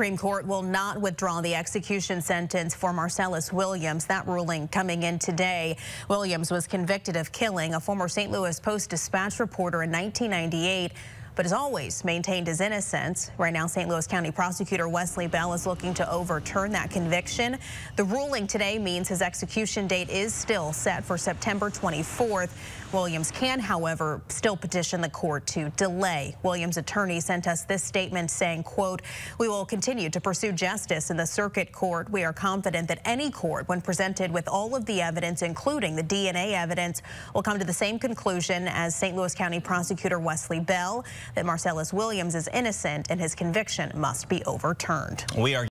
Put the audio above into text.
Supreme Court will not withdraw the execution sentence for Marcellus Williams. That ruling coming in today. Williams was convicted of killing a former St. Louis Post-Dispatch reporter in 1998 but has always maintained his innocence. Right now, St. Louis County Prosecutor Wesley Bell is looking to overturn that conviction. The ruling today means his execution date is still set for September 24th. Williams can, however, still petition the court to delay. Williams' attorney sent us this statement saying, quote, we will continue to pursue justice in the circuit court. We are confident that any court, when presented with all of the evidence, including the DNA evidence, will come to the same conclusion as St. Louis County Prosecutor Wesley Bell that Marcellus Williams is innocent and his conviction must be overturned. We are